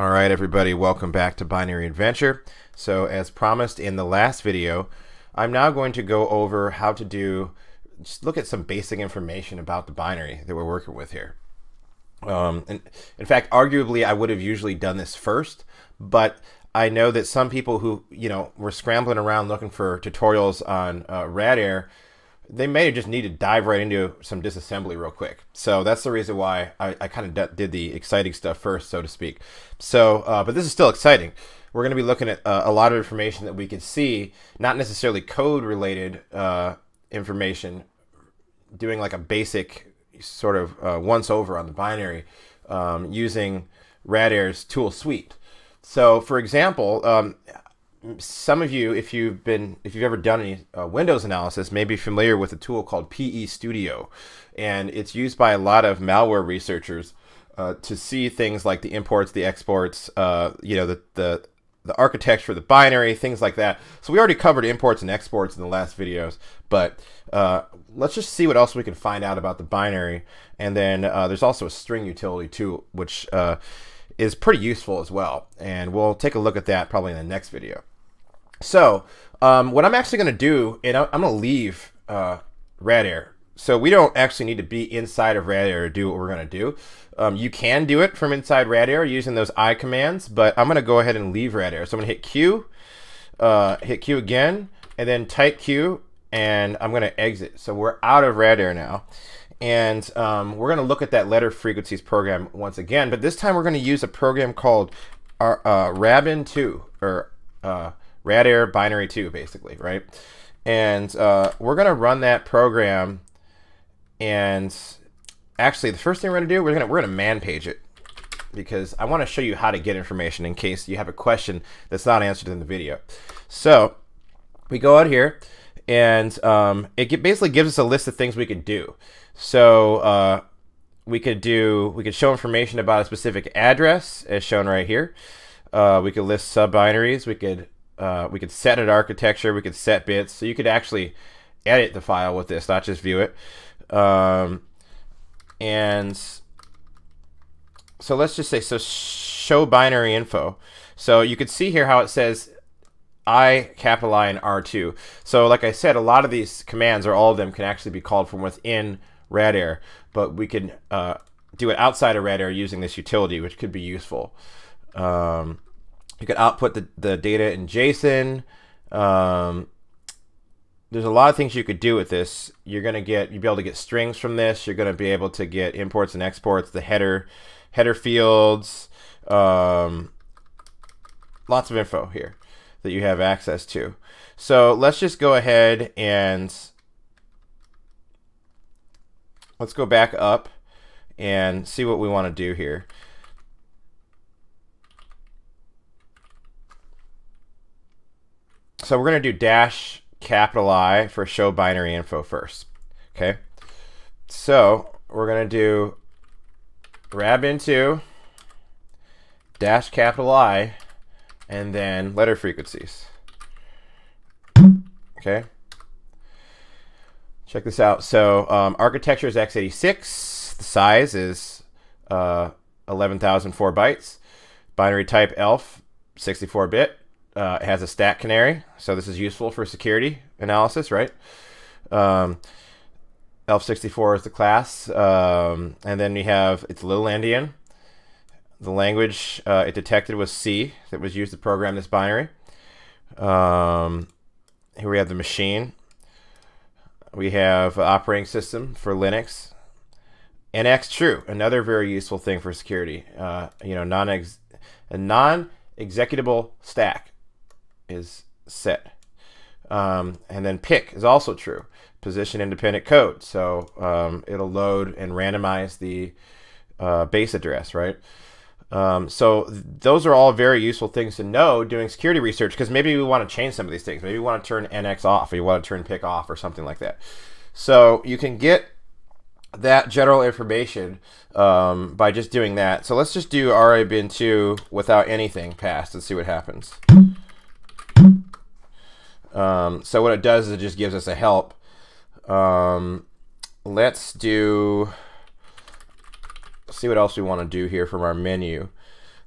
All right, everybody, welcome back to Binary Adventure. So as promised in the last video, I'm now going to go over how to do, just look at some basic information about the binary that we're working with here. Um, and in fact, arguably, I would have usually done this first, but I know that some people who, you know, were scrambling around looking for tutorials on uh, Radare they may have just need to dive right into some disassembly real quick. So that's the reason why I, I kind of did the exciting stuff first, so to speak. So, uh, but this is still exciting. We're going to be looking at uh, a lot of information that we can see, not necessarily code related uh, information, doing like a basic sort of uh, once over on the binary um, using Radare's tool suite. So, for example, um, some of you, if you've been, if you've ever done any uh, Windows analysis, may be familiar with a tool called PE Studio, and it's used by a lot of malware researchers uh, to see things like the imports, the exports, uh, you know, the the the architecture, the binary, things like that. So we already covered imports and exports in the last videos, but uh, let's just see what else we can find out about the binary. And then uh, there's also a string utility too, which uh, is pretty useful as well. And we'll take a look at that probably in the next video. So um, what I'm actually going to do, and I'm going to leave uh, Radare. So we don't actually need to be inside of Radare to do what we're going to do. Um, you can do it from inside Radare using those I commands, but I'm going to go ahead and leave Radare. So I'm going to hit Q, uh, hit Q again, and then type Q, and I'm going to exit. So we're out of Radare now. And um, we're going to look at that letter frequencies program once again, but this time we're going to use a program called uh, uh Rabin2, or uh, Radare binary 2, basically, right? And uh, we're going to run that program. And actually, the first thing we're going to do, we're going we're going to man page it because I want to show you how to get information in case you have a question that's not answered in the video. So we go out here, and um, it basically gives us a list of things we could do. So uh, we could do we could show information about a specific address as shown right here. Uh, we could list sub binaries. We could uh, we could set an architecture, we could set bits, so you could actually edit the file with this, not just view it. Um, and so let's just say, so show binary info. So you could see here how it says I, capital I, and R2. So like I said, a lot of these commands, or all of them, can actually be called from within Radare, but we can uh, do it outside of Radare using this utility, which could be useful. Um, you can output the, the data in JSON. Um, there's a lot of things you could do with this. You're gonna get you'll be able to get strings from this. You're gonna be able to get imports and exports, the header header fields, um, lots of info here that you have access to. So let's just go ahead and let's go back up and see what we want to do here. So we're going to do dash capital I for show binary info first. Okay. So we're going to do rabin2 dash capital I and then letter frequencies. Okay. Check this out. So um, architecture is x86. The size is uh, 11,004 bytes. Binary type ELF, 64 bit uh, has a stack canary, so this is useful for security analysis, right? Um, ELF64 is the class, um, and then we have it's little endian. The language uh, it detected was C that was used to program this binary. Um, here we have the machine. We have operating system for Linux. NX true, another very useful thing for security. Uh, you know, non a non-executable stack is set. Um, and then PIC is also true, position independent code. So um, it'll load and randomize the uh, base address, right? Um, so th those are all very useful things to know doing security research because maybe we want to change some of these things. Maybe we want to turn NX off or you want to turn PIC off or something like that. So you can get that general information um, by just doing that. So let's just do RABin2 without anything passed and see what happens. Um, so what it does is it just gives us a help. Um, let's do, see what else we want to do here from our menu.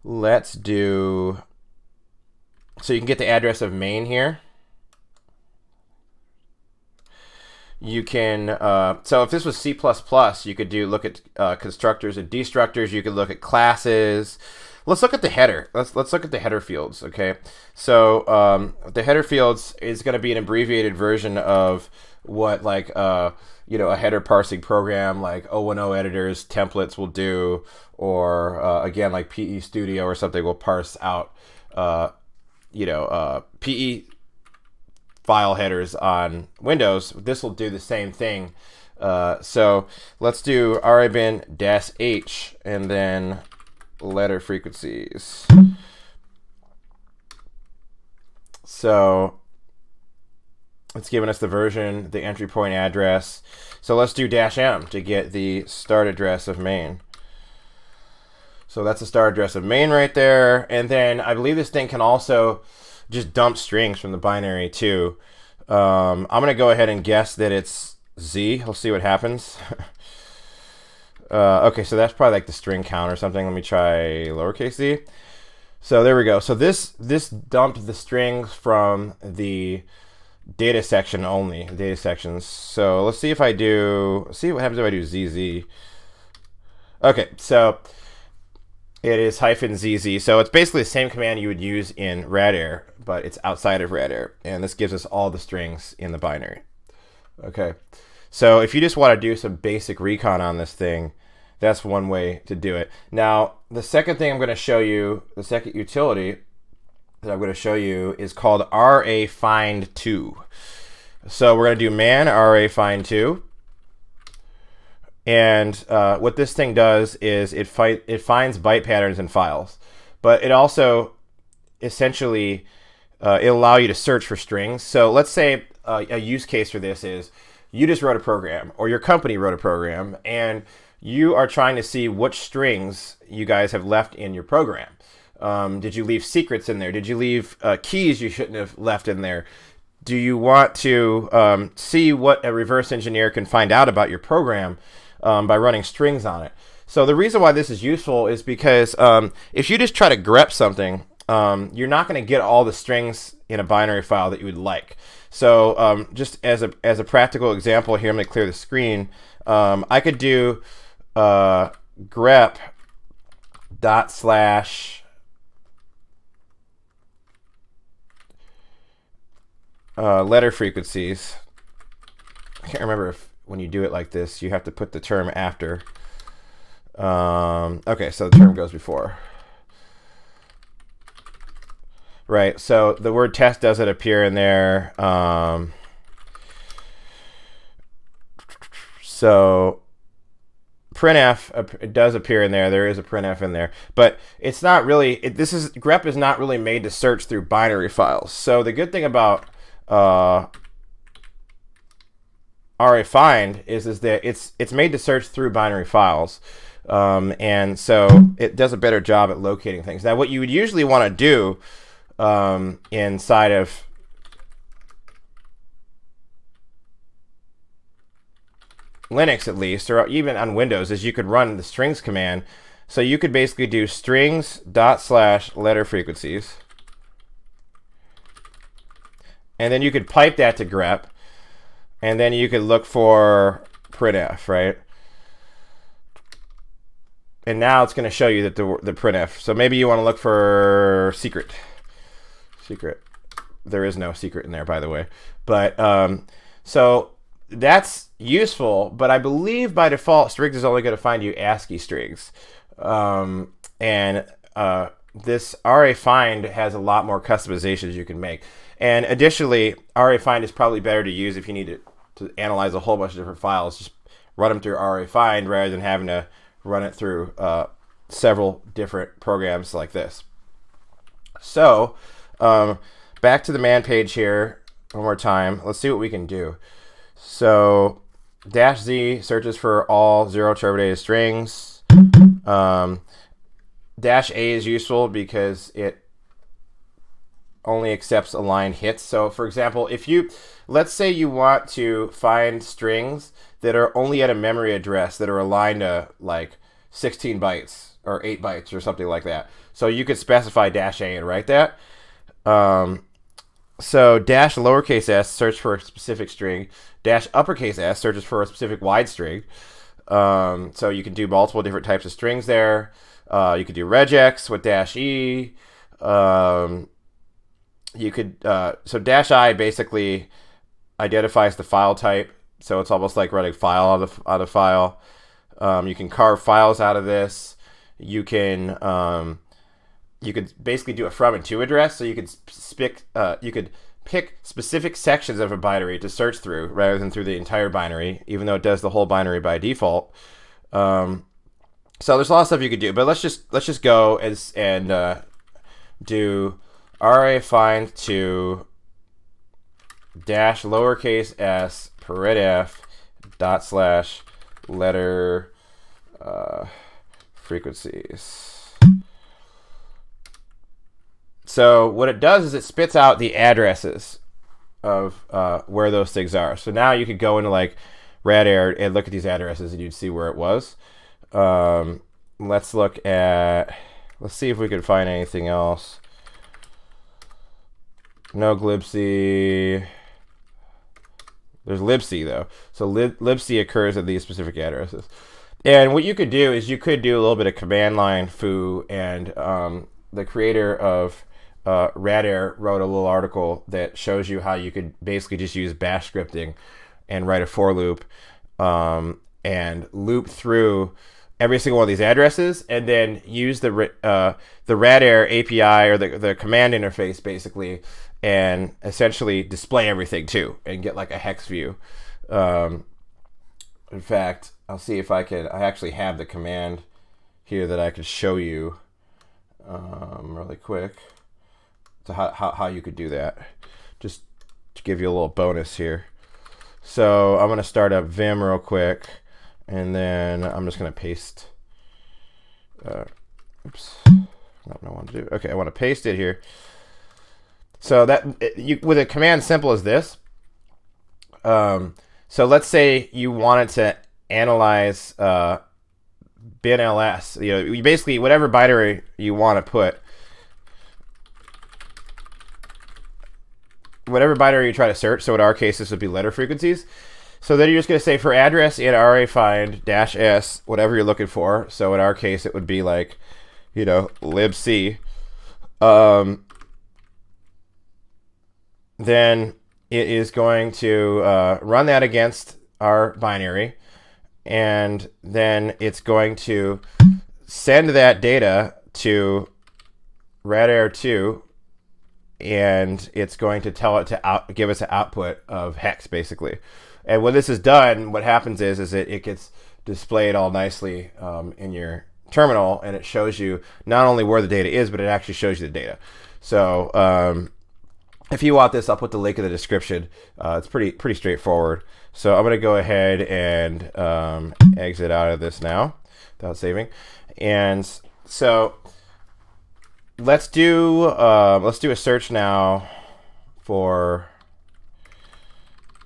let's do, so you can get the address of main here. you can uh, so if this was C++, you could do look at uh, constructors and destructors. You could look at classes. Let's look at the header. Let's let's look at the header fields. Okay, so um, the header fields is going to be an abbreviated version of what like uh, you know a header parsing program like 010 Editor's templates will do, or uh, again like PE Studio or something will parse out uh, you know uh, PE file headers on Windows, this will do the same thing. Uh, so let's do rabin dash h and then letter frequencies. So it's giving us the version, the entry point address. So let's do dash m to get the start address of main. So that's the start address of main right there. And then I believe this thing can also just dump strings from the binary too. Um, I'm gonna go ahead and guess that it's Z. We'll see what happens. uh, okay, so that's probably like the string count or something. Let me try lowercase z. So there we go. So this this dumped the strings from the data section only, data sections. So let's see if I do, see what happens if I do ZZ. Okay, so it is hyphen ZZ. So it's basically the same command you would use in radare, but it's outside of radare. And this gives us all the strings in the binary. Okay. So if you just want to do some basic recon on this thing, that's one way to do it. Now, the second thing I'm going to show you, the second utility that I'm going to show you is called rafind2. So we're going to do man rafind2. And uh, what this thing does is it fight it finds byte patterns in files, but it also essentially uh, it'll allow you to search for strings. So let's say uh, a use case for this is you just wrote a program or your company wrote a program and you are trying to see which strings you guys have left in your program. Um, did you leave secrets in there? Did you leave uh, keys you shouldn't have left in there? Do you want to um, see what a reverse engineer can find out about your program? um, by running strings on it. So the reason why this is useful is because um, if you just try to grep something, um, you're not going to get all the strings in a binary file that you would like. So um, just as a, as a practical example here, I'm going to clear the screen. I could do uh, grep dot slash uh, letter frequencies. I can't remember if when you do it like this, you have to put the term after. Um, okay, so the term goes before. Right, so the word test doesn't appear in there. Um, so printf does appear in there. There is a printf in there, but it's not really. It, this is grep is not really made to search through binary files. So the good thing about uh, find is is that it's it's made to search through binary files. Um, and so it does a better job at locating things. Now, what you would usually want to do um, inside of Linux, at least, or even on Windows, is you could run the strings command. So you could basically do strings dot slash letter frequencies, and then you could pipe that to grep, and then you could look for printf, right? And now it's going to show you that the, the printf. So maybe you want to look for secret. Secret. There is no secret in there, by the way. But um, so that's useful, but I believe by default strings is only going to find you ASCII strings. Um, and uh, this rafind has a lot more customizations you can make. And additionally, rafind is probably better to use if you need to to analyze a whole bunch of different files. Just run them through rafind rather than having to run it through uh, several different programs like this. So um, back to the man page here one more time. Let's see what we can do. So dash Z searches for all zero terminated strings. Um, dash A is useful because it only accepts aligned hits. So for example, if you, let's say you want to find strings that are only at a memory address that are aligned to like 16 bytes, or 8 bytes or something like that. So you could specify dash A and write that. Um, so dash lowercase s search for a specific string. Dash uppercase s searches for a specific wide string. Um, so you can do multiple different types of strings there. Uh, you could do regex with dash e. Um, you could uh, so dash i basically identifies the file type. So it's almost like running file on the on a file. Um, you can carve files out of this. You can um, you could basically do a from and to address. So you could pick uh, you could pick specific sections of a binary to search through rather than through the entire binary, even though it does the whole binary by default. Um, so there's a lot of stuff you could do, but let's just let's just go as and uh, do rafind2 dash lowercase s f dot slash letter uh, frequencies. So what it does is it spits out the addresses of uh, where those things are. So now you could go into like Radare and look at these addresses and you'd see where it was. Um, let's look at, let's see if we can find anything else. No glibc. There's libc though. So lib libc occurs at these specific addresses. And what you could do is you could do a little bit of command line foo and um, the creator of uh, Radare wrote a little article that shows you how you could basically just use bash scripting and write a for loop um, and loop through every single one of these addresses and then use the uh, the Radare API or the, the command interface basically and essentially display everything too and get like a hex view. Um, in fact, I'll see if I can. I actually have the command here that I could show you um, really quick to how, how, how you could do that. Just to give you a little bonus here. So I'm going to start up Vim real quick, and then I'm just going to paste. Uh, oops, not what I want to do. Okay, I want to paste it here. So that you with a command simple as this. Um, so let's say you wanted to analyze uh, bin ls. You know, you basically whatever binary you want to put whatever binary you try to search. So in our case, this would be letter frequencies. So then you're just going to say for address in rafind dash S, whatever you're looking for. So in our case, it would be like, you know, libc. Um, then it is going to uh, run that against our binary. And then it's going to send that data to Radare2 and it's going to tell it to out, give us an output of hex basically. And when this is done, what happens is is it, it gets displayed all nicely um, in your terminal, and it shows you not only where the data is, but it actually shows you the data. So um, if you want this, I'll put the link in the description. Uh, it's pretty pretty straightforward. So I'm going to go ahead and um, exit out of this now without saving. And so let's do uh, let's do a search now for.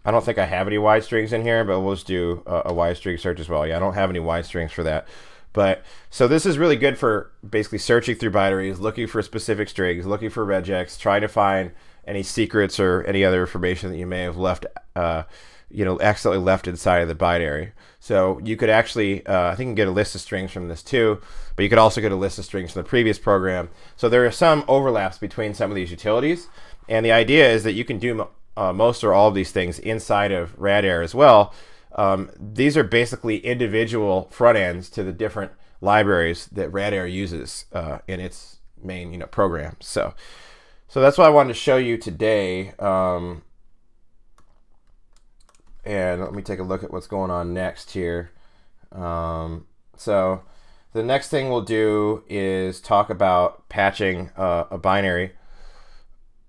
I don't think I have any wide strings in here, but we'll just do a, a wide string search as well. Yeah, I don't have any wide strings for that. But so this is really good for basically searching through binaries, looking for specific strings, looking for regex, trying to find any secrets or any other information that you may have left, uh, you know, accidentally left inside of the binary. So you could actually, uh, I think you can get a list of strings from this too, but you could also get a list of strings from the previous program. So there are some overlaps between some of these utilities. And the idea is that you can do uh, most or all of these things inside of Radare as well. Um, these are basically individual front ends to the different libraries that Radare uses uh, in its main you know program. So, so that's what I wanted to show you today. Um, and let me take a look at what's going on next here. Um, so the next thing we'll do is talk about patching uh, a binary.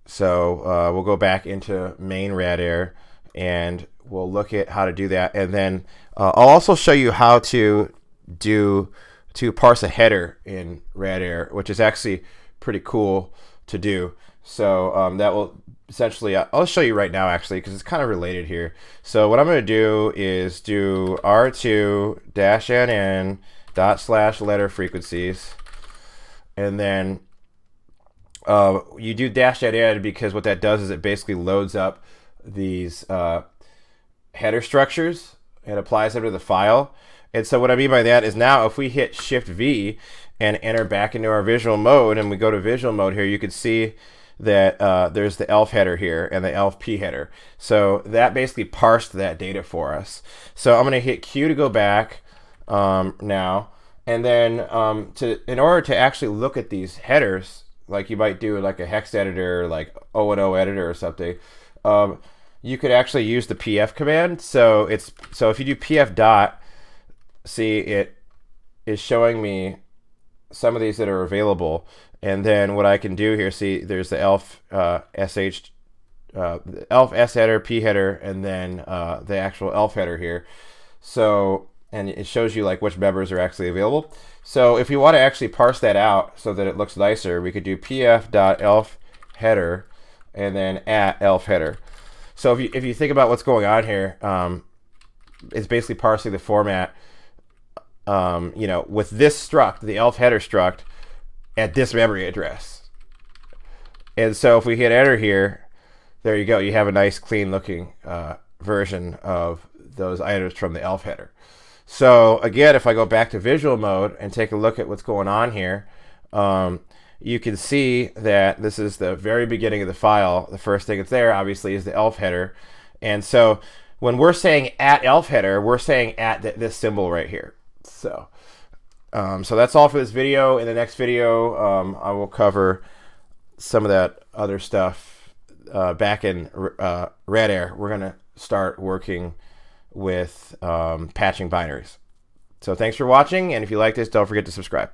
So uh, we'll go back into main Radare and we'll look at how to do that. And then uh, I'll also show you how to do to parse a header in Radare, which is actually pretty cool to do. So um, that will essentially, uh, I'll show you right now actually, because it's kind of related here. So what I'm going to do is do R2 dash NN dot slash letter frequencies, and then uh, you do dash that in because what that does is it basically loads up these uh, header structures and applies them to the file. And so what I mean by that is now if we hit Shift V and enter back into our visual mode and we go to visual mode here, you can see that uh, there's the ELF header here and the ELF P header. So that basically parsed that data for us. So I'm going to hit Q to go back um, now. And then um, to in order to actually look at these headers, like you might do like a hex editor, like O and O editor or something, um, you could actually use the pf command. So it's so if you do pf dot, see it is showing me some of these that are available. And then what I can do here, see there's the elf uh, sh uh, elf s header, p header, and then uh, the actual elf header here. So and it shows you like which members are actually available. So if you want to actually parse that out so that it looks nicer, we could do pf.elf header and then at elf header. So if you, if you think about what's going on here, um, it's basically parsing the format, um, you know, with this struct, the elf header struct, at this memory address. And so if we hit enter here, there you go. You have a nice clean looking uh, version of those items from the elf header. So again, if I go back to visual mode and take a look at what's going on here, um, you can see that this is the very beginning of the file. The first thing that's there, obviously, is the elf header. And so when we're saying at elf header, we're saying at th this symbol right here. So, um, so that's all for this video. In the next video, um, I will cover some of that other stuff uh, back in uh, Radare. We're going to start working with um, patching binaries. So thanks for watching, and if you like this, don't forget to subscribe.